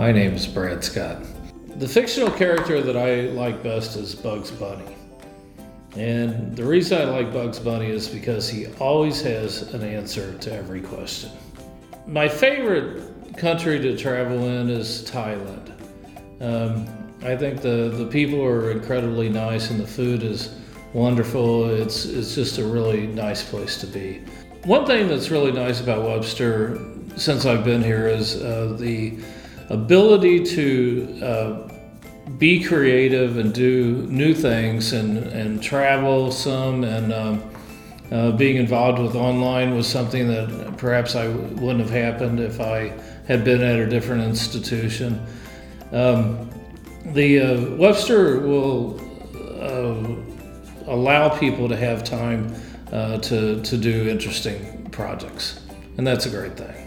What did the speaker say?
My name is Brad Scott. The fictional character that I like best is Bugs Bunny. And the reason I like Bugs Bunny is because he always has an answer to every question. My favorite country to travel in is Thailand. Um, I think the, the people are incredibly nice and the food is wonderful. It's, it's just a really nice place to be. One thing that's really nice about Webster since I've been here is uh, the ability to uh, be creative and do new things and, and travel some and um, uh, being involved with online was something that perhaps I wouldn't have happened if I had been at a different institution. Um, the uh, Webster will uh, allow people to have time uh, to, to do interesting projects, and that's a great thing.